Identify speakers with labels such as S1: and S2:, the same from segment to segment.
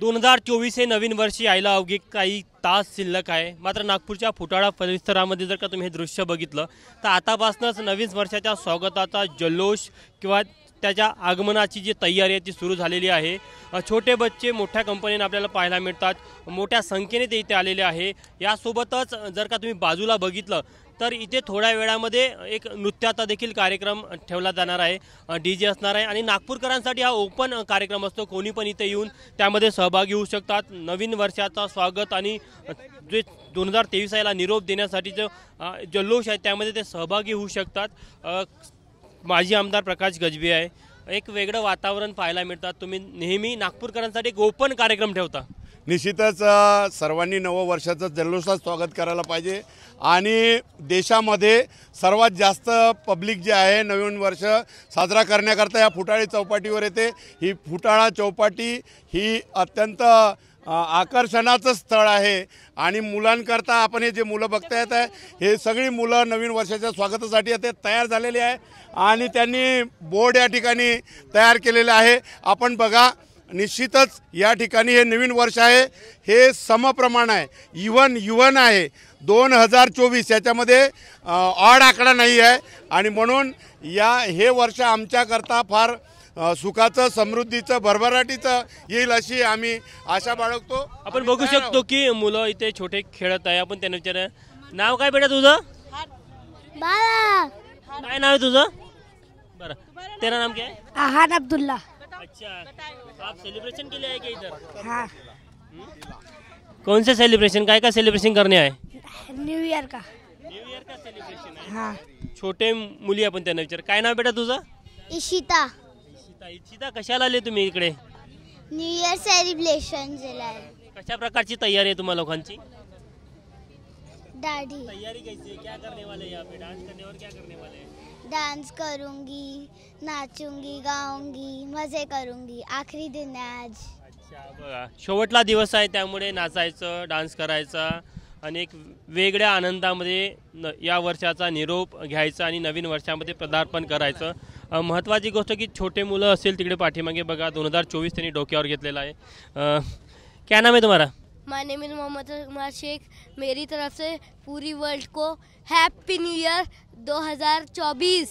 S1: दोन हजार चोवीस हे नवीन वर्ष यायला अवघे काही तास शिल्लक आहे. मात्र नागपूरच्या फुटाळा परिसरामध्ये जर का तुम्ही हे दृश्य बघितलं तर आतापासूनच नवीन वर्षाच्या स्वागताचा जल्लोष किंवा त्याच्या आगमनाची जी तयारी आहे ती सुरू झालेली आहे. छोटे बच्चे मोठ्या कंपनीने आपल्याला पाहायला मिळतात. मोठ्या संख्येने ते इथे आलेले आहे. यासोबतच जर का तुम्ही बाजूला बघितलं तर इथे थोड्या वेळामध्ये एक नृत्याचा देखील कार्यक्रम ठेवला जाणार आहे. डी जे असणार आहे. आणि नागपूरकरांसाठी हा ओपन कार्यक्रम असतो. कोणी पण इथे येऊन त्यामध्ये सहभागी होऊ शकतात. नवीन वर्षाचा स्वागत आणि जे दोन हजार तेवीस याला निरोप देण्यासाठी जो जल्लोष आहे त्यामध्ये ते सहभागी होऊ शकतात. माजी आमदार प्रकाश गजबी आहे. एक वेगळं वातावरण पाहायला मिळतात. तुम्ही नेहमी नागपूरकरांसाठी एक ओपन कार्यक्रम ठेवता.
S2: निश्चितच सर्वांनी नवं वर्षाचं जल्लोषात स्वागत करायला पाहिजे. आणि देशामध्ये सर्वात जास्त पब्लिक जे आहे नवीन वर्ष साजरा करण्याकरता या फुटाळी चौपाटीवर येते. ही फुटाळा चौपाटी ही अत्यंत आकर्षणाचं स्थळ आहे आणि मुलांकरता आपण हे जे मुलं बघता येत आहे हे सगळी मुलं नवीन वर्षाच्या स्वागतासाठी आता तयार झालेली आहे आणि त्यांनी बोर्ड या ठिकाणी तयार केलेले आहे. आपण बघा निश्चितच या ठिकाणी हे नवीन वर्ष आहे. हे समप्रमाण आहे. इवन युवन आहे. दोन हजार चोवीस याच्यामध्ये ऑड आकडा नाही आहे. आणि म्हणून या हे वर्ष आमच्याकरता फार सुखाचं समृद्धीचं भरभराटीचं येईल अशी आम्ही आशा बाळगतो.
S1: आपण बघू शकतो की मुलं इथे छोटे खेळत आहे. आपण त्यांना विचार नाव काय बेटा तुझं? काय नाव आहे तुझं? बरं. तेरा नाम क्या? है
S3: आहान अब्दुल्ला.
S1: अच्छा. आप सेलिब्रेशन के लिए आए क्या इधर?
S3: हाँ.
S1: कौन से सेलिब्रेशन काय का सेलिब्रेशन करणे आहे
S3: न्यू ईयर का.
S1: न्यू इयर का सेलिब्रेशन आहे
S3: हाँ.
S1: छोटे मुली आपण त्यांना विचार. काय नाव बेटा तुझं?
S3: इशिता.
S1: इशिता इशिता कशाला आले तुम्ही इकडे?
S3: न्यू ईयर सेलिब्रेशन
S1: कशा प्रकारची तयारी आहे तुम्हाला लोकांची?
S3: दाढ़ी.
S1: तैयारी कैसी है क्या करने वाले हैं यहाँ पे? डांस करने और क्या करने वाले हैं?
S3: डांस करूंगी नाचूंगी गाऊंगी मजे करूंगी. आखरी दिन है आज.
S1: अच्छा बघा. शेवटला दिवस आहे त्यामुळे नाचायचं डान्स करायचा आणि एक वेगळ्या आनंदामध्ये न या वर्षाचा निरोप घ्यायचा आणि नवीन वर्षामध्ये पदार्पण करायचं. महत्त्वाची गोष्ट की छोटे मुलं असेल तिकडे पाठीमागे बघा दोन हजार चोवीस त्यांनी डोक्यावर घेतलेला आहे. क्या नाम है तुम्हारा
S4: my name is Mohammad Umar Shaikh मेरी तरफ से पूरी वर्ल्ड को हैप्पी न्यू ईयर 2024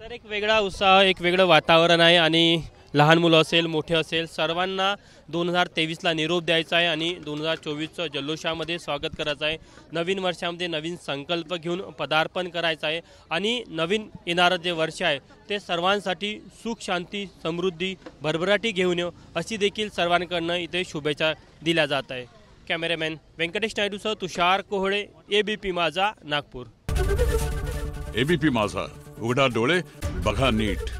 S1: तर एक वेगळा उत्साह एक वेगळं वातावरण आहे आणि लहान मुलं असेल मोठे असेल सर्वांना दोन हजार तेवीसला निरोप द्यायचा आहे आणि दोन हजार चोवीसचं जल्लोषामध्ये स्वागत करायचं आहे. नवीन वर्षामध्ये नवीन संकल्प घेऊन पदार्पण करायचं आहे आणि नवीन येणारं जे वर्ष आहे ते सर्वांसाठी सुख शांती समृद्धी भरभराटी घेऊन येऊ अशी देखील सर्वांकडनं इथे शुभेच्छा दिल्या जात आहे. Cameraman Venkatesh नायडूसह Tushar Kohale A B P Majha Nagpur.
S5: ABP माझा. उघडा डोळे बघा नीट.